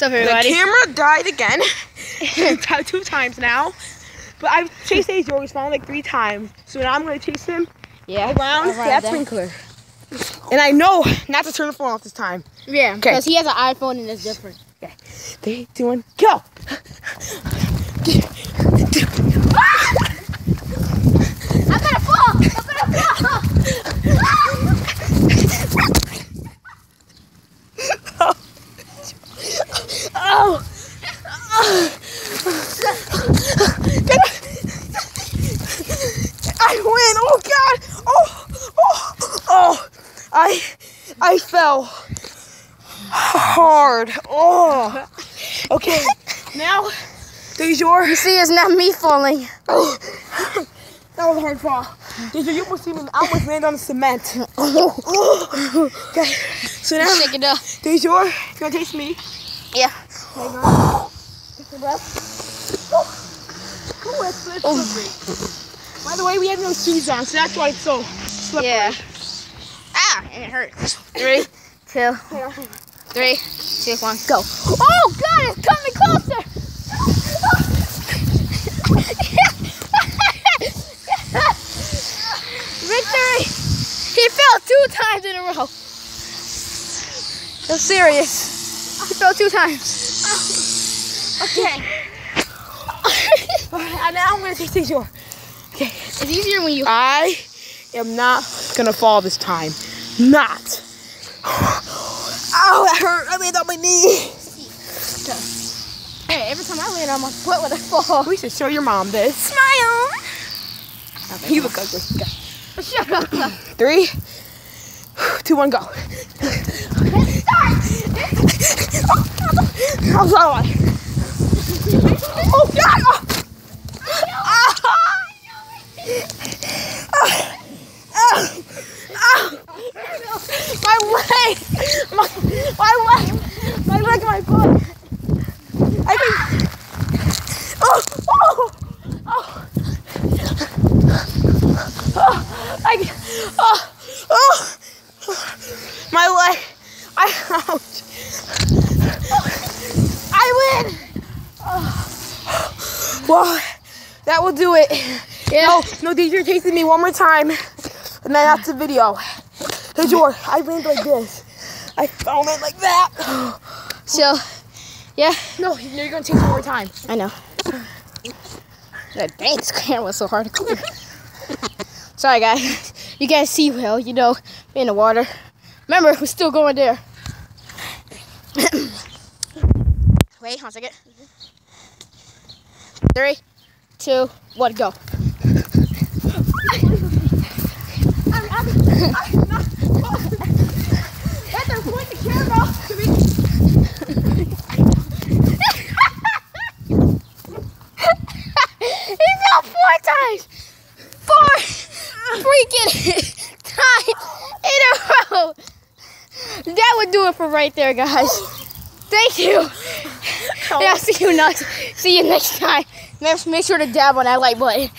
What's up, everybody? The camera died again. T- two times now. But I've chased Ace He's fallen like three times. So now I'm gonna chase him yeah, around that sprinkler. And I know not to turn the phone off this time. Yeah, because he has an iPhone and it's different. Okay. Three, two, one, go! I'm gonna fall! I'm gonna fall! oh! I win! Oh God! Oh! Oh! Oh! I I fell hard. Oh. Okay. Now, there's your. You see, it's not me falling. Oh. That was a hard fall. Did you almost see me? I almost landed on the cement. Oh. Okay. So now, Shake it up. there's your. You gonna taste me? Yeah. Take a breath. Oh. It's, it's slippery. By the way, we have no shoes on, so that's why it's so slippery. Yeah. Ah, and it hurts. Three, two, three, two, one, go. Oh God, it's coming closer. Victory! He fell two times in a row. I'm serious. He fell two times. Okay. Now I'm gonna taste these your. Okay. It's easier when you. I am not gonna fall this time. Not. Oh, that hurt. I landed on my knee. Hey, every time I land on my foot when I fall. We should show your mom this. Smile. You look ugly. Okay. Shut up. Three, two, one, go. I'm sorry. Oh God! Oh. oh Ah. Ah. Ah. My leg! My, my leg! My leg, my foot! I think. Oh! Oh! Oh! Oh! I, oh! Oh! My leg! I, ouch! I win! Well, that will do it. Yeah. No, no, DJ chasing me one more time, and then that's the video. Here's your. I landed like this. I fell it like that. So, yeah. No, you're gonna chase one more time. I know. That this camera was so hard to clear. Sorry, guys. You guys see well, you know, in the water. Remember, we're still going there. Wait, one second. Three, two, one, go. I'm, I'm, I'm not. Heather, point the camera to me. he fell four times. Four freaking times in a row. That would do it for right there, guys. Thank you. And I'll see you next. See you next time. Make make sure to dab on that like button.